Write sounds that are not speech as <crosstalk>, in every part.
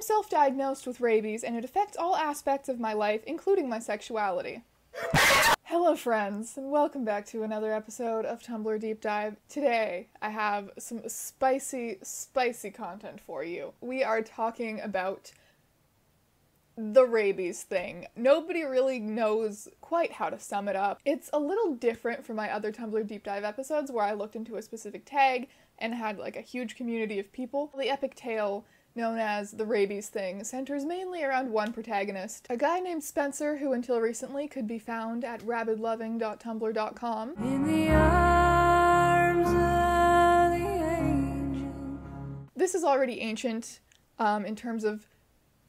I'm self diagnosed with rabies, and it affects all aspects of my life, including my sexuality. Hello, friends, and welcome back to another episode of Tumblr Deep Dive. Today, I have some spicy, spicy content for you. We are talking about the rabies thing. Nobody really knows quite how to sum it up. It's a little different from my other Tumblr deep dive episodes where I looked into a specific tag and had like a huge community of people. The epic tale known as the rabies thing centers mainly around one protagonist, a guy named Spencer who until recently could be found at rabidloving.tumblr.com. In the arms of the angel. This is already ancient um, in terms of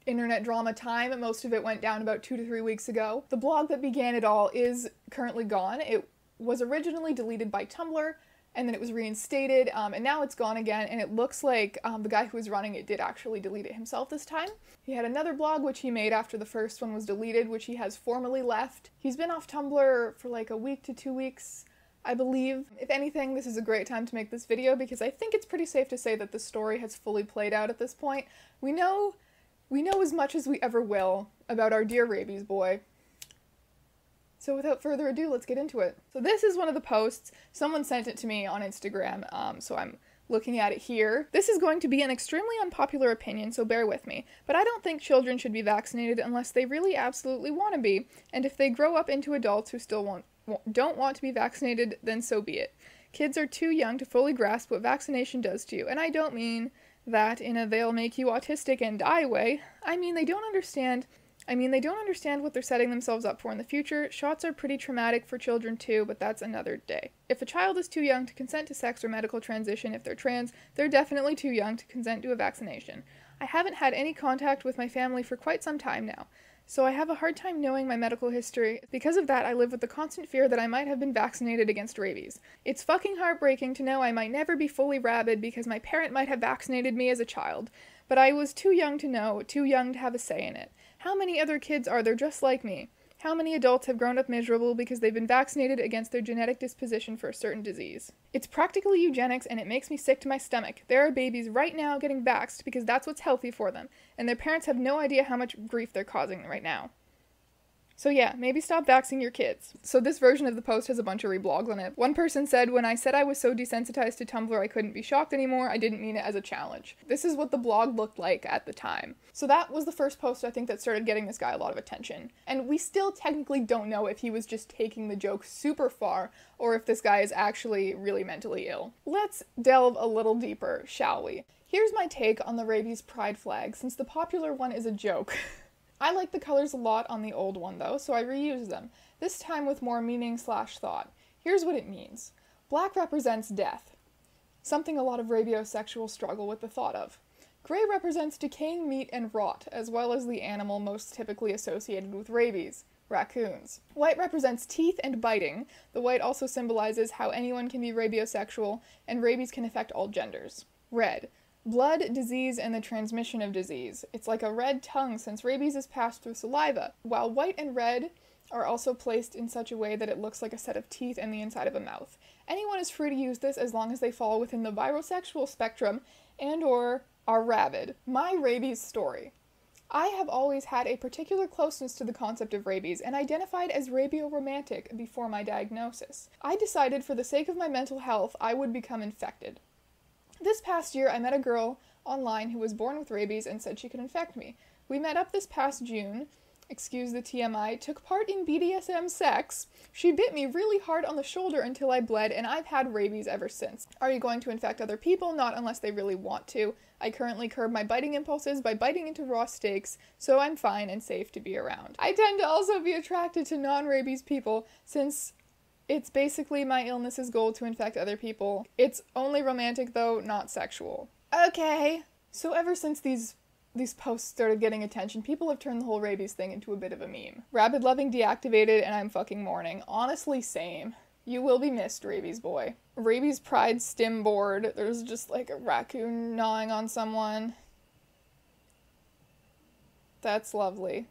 internet drama time. Most of it went down about two to three weeks ago. The blog that began it all is currently gone. It was originally deleted by Tumblr and then it was reinstated um, and now it's gone again and it looks like um, the guy who was running it did actually delete it himself this time he had another blog which he made after the first one was deleted which he has formally left he's been off tumblr for like a week to two weeks I believe. If anything, this is a great time to make this video because I think it's pretty safe to say that the story has fully played out at this point. We know we know as much as we ever will about our dear rabies boy. So without further ado, let's get into it. So this is one of the posts. Someone sent it to me on Instagram, um, so I'm looking at it here. This is going to be an extremely unpopular opinion, so bear with me. But I don't think children should be vaccinated unless they really absolutely want to be. And if they grow up into adults who still want, don't want to be vaccinated, then so be it. Kids are too young to fully grasp what vaccination does to you, and I don't mean that in a they'll make you autistic and die way. I mean, they don't understand. I mean, they don't understand what they're setting themselves up for in the future. Shots are pretty traumatic for children too, but that's another day. If a child is too young to consent to sex or medical transition if they're trans, they're definitely too young to consent to a vaccination. I haven't had any contact with my family for quite some time now so I have a hard time knowing my medical history. Because of that, I live with the constant fear that I might have been vaccinated against rabies. It's fucking heartbreaking to know I might never be fully rabid because my parent might have vaccinated me as a child, but I was too young to know, too young to have a say in it. How many other kids are there just like me? How many adults have grown up miserable because they've been vaccinated against their genetic disposition for a certain disease? It's practically eugenics and it makes me sick to my stomach. There are babies right now getting vaxxed because that's what's healthy for them, and their parents have no idea how much grief they're causing right now. So yeah, maybe stop vaxing your kids. So this version of the post has a bunch of reblogs on it. One person said, when I said I was so desensitized to Tumblr I couldn't be shocked anymore, I didn't mean it as a challenge. This is what the blog looked like at the time. So that was the first post I think that started getting this guy a lot of attention. And we still technically don't know if he was just taking the joke super far or if this guy is actually really mentally ill. Let's delve a little deeper, shall we? Here's my take on the rabies pride flag, since the popular one is a joke. <laughs> I like the colors a lot on the old one though, so I reuse them, this time with more meaning slash thought. Here's what it means. Black represents death, something a lot of rabiosexuals struggle with the thought of. Gray represents decaying meat and rot, as well as the animal most typically associated with rabies, raccoons. White represents teeth and biting. The white also symbolizes how anyone can be rabiosexual, and rabies can affect all genders. Red Blood, disease, and the transmission of disease. It's like a red tongue since rabies is passed through saliva, while white and red are also placed in such a way that it looks like a set of teeth and the inside of a mouth. Anyone is free to use this as long as they fall within the virosexual spectrum and or are rabid. My rabies story. I have always had a particular closeness to the concept of rabies and identified as rabio-romantic before my diagnosis. I decided for the sake of my mental health I would become infected. This past year, I met a girl online who was born with rabies and said she could infect me. We met up this past June, excuse the TMI, took part in BDSM sex. She bit me really hard on the shoulder until I bled, and I've had rabies ever since. Are you going to infect other people? Not unless they really want to. I currently curb my biting impulses by biting into raw steaks, so I'm fine and safe to be around. I tend to also be attracted to non rabies people since it's basically my illness's goal to infect other people. It's only romantic though, not sexual. Okay. So ever since these these posts started getting attention, people have turned the whole rabies thing into a bit of a meme. Rabid loving deactivated and I'm fucking mourning. Honestly, same. You will be missed, rabies boy. Rabies pride stim board. There's just like a raccoon gnawing on someone. That's lovely.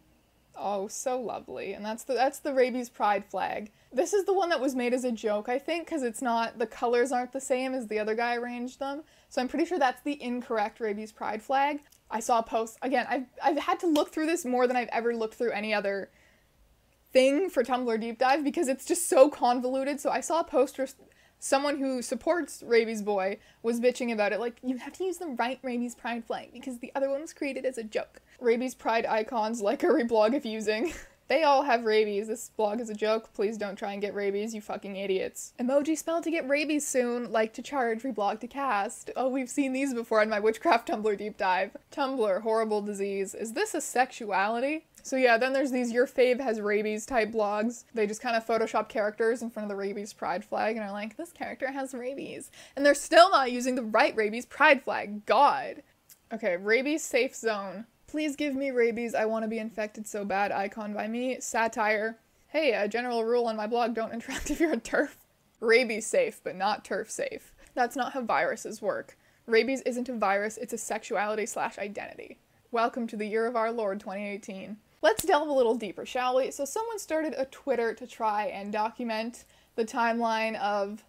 Oh, so lovely. And that's the that's the rabies pride flag. This is the one that was made as a joke, I think, because it's not the colors aren't the same as the other guy arranged them. So I'm pretty sure that's the incorrect rabies pride flag. I saw a post again. I've I've had to look through this more than I've ever looked through any other thing for Tumblr deep dive because it's just so convoluted. So I saw a post where someone who supports Rabies Boy was bitching about it. Like you have to use the right Rabies Pride flag because the other one was created as a joke. Rabies Pride icons like every reblog of using. <laughs> They all have rabies. This blog is a joke. Please don't try and get rabies, you fucking idiots. Emoji spell to get rabies soon, like to charge, reblog to cast. Oh, we've seen these before on my witchcraft Tumblr deep dive. Tumblr, horrible disease. Is this a sexuality? So yeah, then there's these your fave has rabies type blogs. They just kind of Photoshop characters in front of the rabies pride flag and are like, this character has rabies. And they're still not using the right rabies pride flag. God. Okay, rabies safe zone. Please give me rabies. I want to be infected so bad. Icon by me. Satire. Hey, a general rule on my blog don't interact <laughs> if you're a TERF. Rabies safe, but not TERF safe. That's not how viruses work. Rabies isn't a virus, it's a sexuality slash identity. Welcome to the year of our Lord 2018. Let's delve a little deeper, shall we? So, someone started a Twitter to try and document the timeline of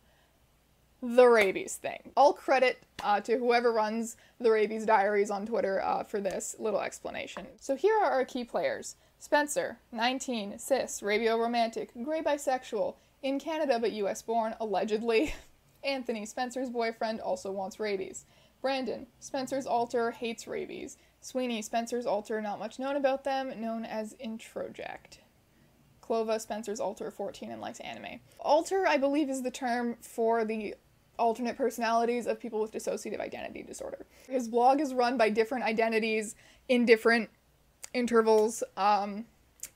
the rabies thing. All credit uh, to whoever runs the rabies diaries on Twitter uh, for this little explanation. So here are our key players. Spencer, 19, cis, rabio romantic, gray bisexual, in Canada but US born, allegedly. <laughs> Anthony, Spencer's boyfriend, also wants rabies. Brandon, Spencer's alter, hates rabies. Sweeney, Spencer's alter, not much known about them, known as Introject. Clova, Spencer's alter, 14, and likes anime. Alter, I believe, is the term for the alternate personalities of people with dissociative identity disorder. His blog is run by different identities in different intervals. Um,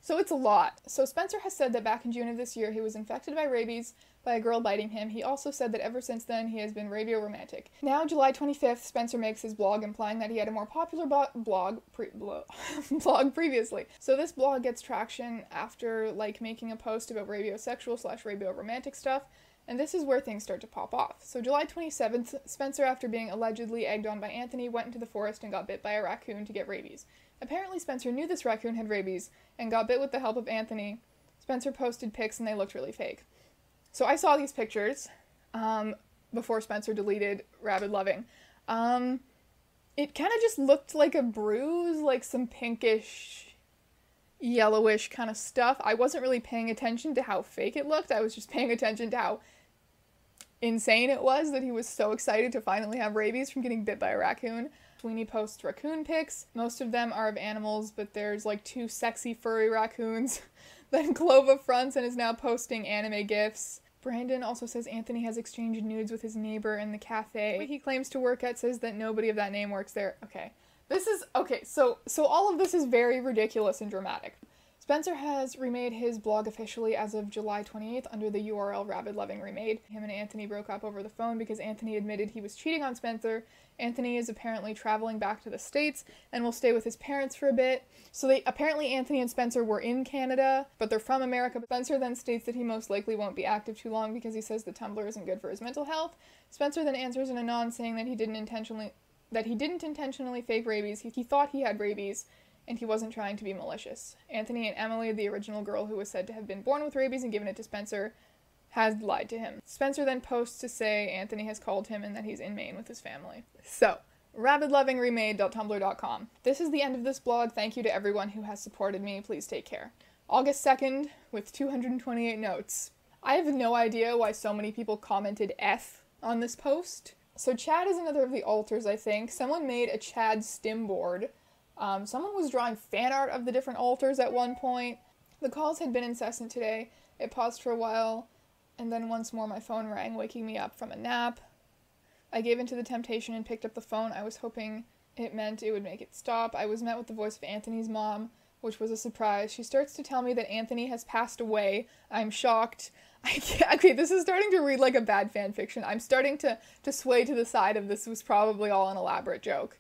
so it's a lot. So Spencer has said that back in June of this year he was infected by rabies by a girl biting him. He also said that ever since then he has been rabio romantic. Now, July 25th, Spencer makes his blog implying that he had a more popular bo- blog pre- <laughs> blog previously. So this blog gets traction after like making a post about rabiosexual slash rabio romantic stuff and this is where things start to pop off. So, July 27th, Spencer, after being allegedly egged on by Anthony, went into the forest and got bit by a raccoon to get rabies. Apparently, Spencer knew this raccoon had rabies and got bit with the help of Anthony. Spencer posted pics and they looked really fake. So, I saw these pictures um, before Spencer deleted Rabid Loving. Um, it kind of just looked like a bruise, like some pinkish, yellowish kind of stuff. I wasn't really paying attention to how fake it looked, I was just paying attention to how insane it was that he was so excited to finally have rabies from getting bit by a raccoon. Sweeney posts raccoon pics. Most of them are of animals, but there's like two sexy furry raccoons. <laughs> then Clova fronts and is now posting anime gifs. Brandon also says Anthony has exchanged nudes with his neighbor in the cafe he claims to work at says that nobody of that name works there. Okay. This is okay, so so all of this is very ridiculous and dramatic. Spencer has remade his blog officially as of July 28th under the URL Rabid Loving Remade. Him and Anthony broke up over the phone because Anthony admitted he was cheating on Spencer. Anthony is apparently traveling back to the States and will stay with his parents for a bit. So they apparently Anthony and Spencer were in Canada, but they're from America. Spencer then states that he most likely won't be active too long because he says the Tumblr isn't good for his mental health. Spencer then answers in a non saying that he didn't intentionally that he didn't intentionally fake rabies. He, he thought he had rabies and he wasn't trying to be malicious. Anthony and Emily, the original girl who was said to have been born with rabies and given it to Spencer, has lied to him. Spencer then posts to say Anthony has called him and that he's in Maine with his family. So, rabidlovingremade.tumblr.com. This is the end of this blog. Thank you to everyone who has supported me. Please take care. August 2nd, with 228 notes. I have no idea why so many people commented F on this post. So, Chad is another of the alters, I think. Someone made a Chad stim board um, someone was drawing fan art of the different alters at one point. The calls had been incessant today. It paused for a while, and then once more my phone rang, waking me up from a nap. I gave in to the temptation and picked up the phone. I was hoping it meant it would make it stop. I was met with the voice of Anthony's mom, which was a surprise. She starts to tell me that Anthony has passed away. I'm shocked. <laughs> I can't, okay, this is starting to read like a bad fan fiction. I'm starting to to sway to the side of this was probably all an elaborate joke.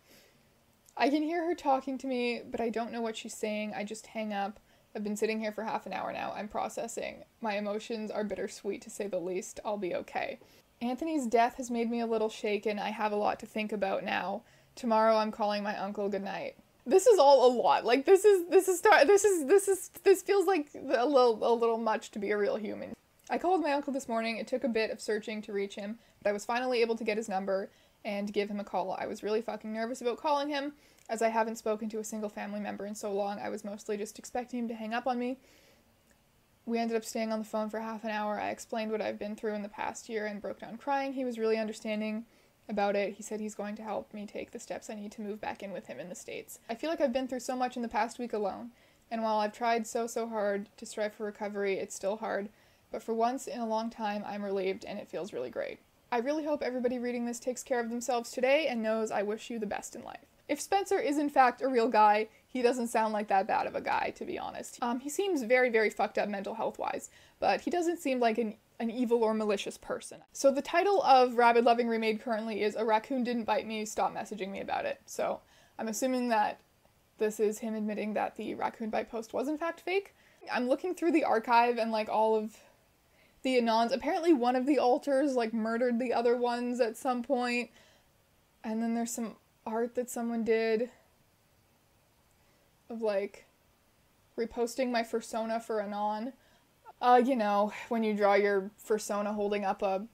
I can hear her talking to me, but I don't know what she's saying. I just hang up. I've been sitting here for half an hour now. I'm processing. My emotions are bittersweet to say the least. I'll be okay. Anthony's death has made me a little shaken. I have a lot to think about now. Tomorrow I'm calling my uncle goodnight. This is all a lot. Like this is this is start this is this is this feels like a little a little much to be a real human. I called my uncle this morning. It took a bit of searching to reach him, but I was finally able to get his number and give him a call. I was really fucking nervous about calling him. As I haven't spoken to a single family member in so long, I was mostly just expecting him to hang up on me. We ended up staying on the phone for half an hour. I explained what I've been through in the past year and broke down crying. He was really understanding about it. He said he's going to help me take the steps I need to move back in with him in the States. I feel like I've been through so much in the past week alone, and while I've tried so, so hard to strive for recovery, it's still hard. But for once in a long time, I'm relieved and it feels really great. I really hope everybody reading this takes care of themselves today and knows I wish you the best in life. If Spencer is in fact a real guy, he doesn't sound like that bad of a guy, to be honest. Um, he seems very, very fucked up mental health wise, but he doesn't seem like an, an evil or malicious person. So the title of Rabid Loving Remade currently is A Raccoon Didn't Bite Me, Stop Messaging Me About It. So I'm assuming that this is him admitting that the raccoon bite post was in fact fake. I'm looking through the archive and like all of the Anons. Apparently one of the alters like murdered the other ones at some point. And then there's some art that someone did of like reposting my fursona for Anon. Uh, you know, when you draw your fursona holding up a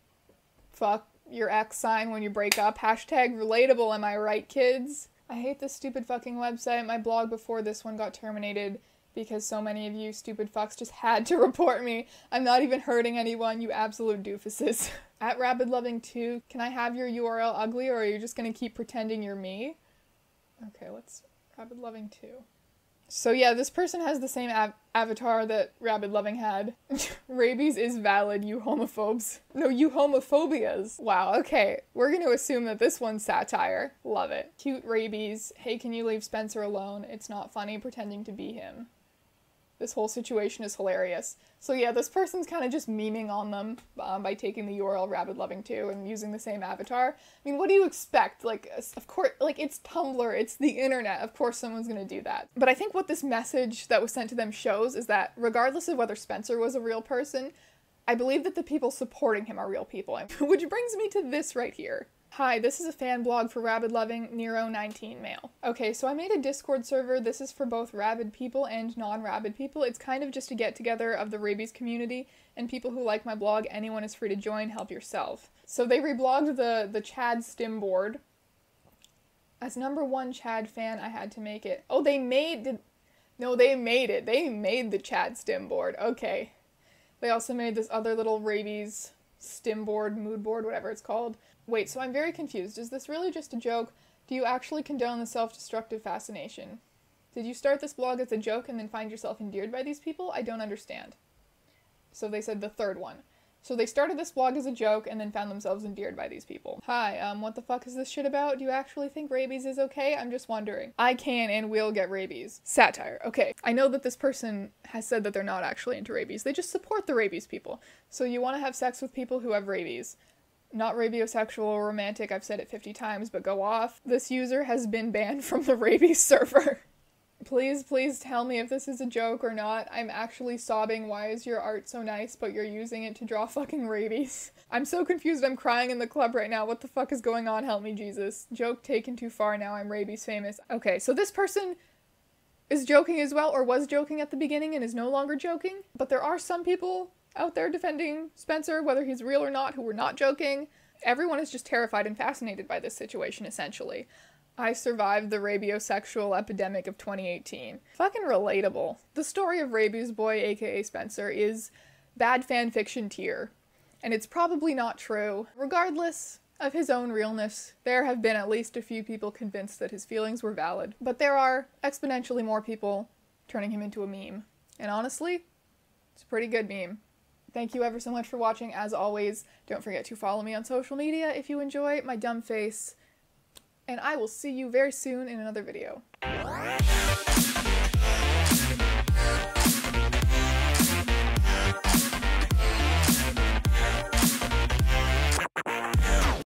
fuck your ex sign when you break up. Hashtag relatable, am I right, kids? I hate this stupid fucking website. My blog before this one got terminated because so many of you stupid fucks just had to <laughs> report me. I'm not even hurting anyone, you absolute doofuses. <laughs> At Rabid Loving 2, can I have your URL ugly or are you just gonna keep pretending you're me? Okay, let's. Rabid Loving 2. So yeah, this person has the same av- avatar that Rabid Loving had. <laughs> Rabies is valid, you homophobes. No, you homophobias. Wow, okay. We're gonna assume that this one's satire. Love it. Cute rabies. Hey, can you leave Spencer alone? It's not funny pretending to be him. This whole situation is hilarious. So yeah, this person's kind of just memeing on them um, by taking the URL Rabid Loving too and using the same avatar. I mean, what do you expect? Like, of course, like it's Tumblr, it's the internet. Of course, someone's gonna do that. But I think what this message that was sent to them shows is that regardless of whether Spencer was a real person, I believe that the people supporting him are real people. <laughs> Which brings me to this right here. Hi, this is a fan blog for Rabid Loving Nero 19 male. Okay, so I made a Discord server. This is for both rabid people and non-rabid people. It's kind of just a get together of the rabies community and people who like my blog. Anyone is free to join, help yourself. So they reblogged the the Chad stim board. As number one Chad fan, I had to make it. Oh, they made did, no, they made it. They made the Chad stim board. Okay. They also made this other little rabies stim board, mood board, whatever it's called. Wait, so I'm very confused. Is this really just a joke? Do you actually condone the self destructive fascination? Did you start this blog as a joke and then find yourself endeared by these people? I don't understand. So they said the third one. So they started this blog as a joke and then found themselves endeared by these people. Hi, um, what the fuck is this shit about? Do you actually think rabies is okay? I'm just wondering. I can and will get rabies. Satire. Okay. I know that this person has said that they're not actually into rabies. They just support the rabies people. So you want to have sex with people who have rabies not rabiosexual or romantic, I've said it 50 times, but go off. This user has been banned <laughs> from the rabies server. Please, please tell me if this is a joke or not. I'm actually sobbing. Why is your art so nice, but you're using it to draw fucking rabies? <laughs> I'm so confused. I'm crying in the club right now. What the fuck is going on? Help me, Jesus. Joke taken too far. Now I'm rabies famous. Okay, so this person is joking as well, or was joking at the beginning and is no longer joking. But there are some people out there defending Spencer, whether he's real or not, who were not joking. Everyone is just terrified and fascinated by this situation, essentially. I survived the rabiosexual epidemic of 2018. Fucking relatable. The story of Rabies Boy, aka Spencer, is bad fan fiction tier. And it's probably not true. Regardless of his own realness, there have been at least a few people convinced that his feelings were valid. But there are exponentially more people turning him into a meme. And honestly, it's a pretty good meme. Thank you ever so much for watching. As always, don't forget to follow me on social media if you enjoy my dumb face. And I will see you very soon in another video.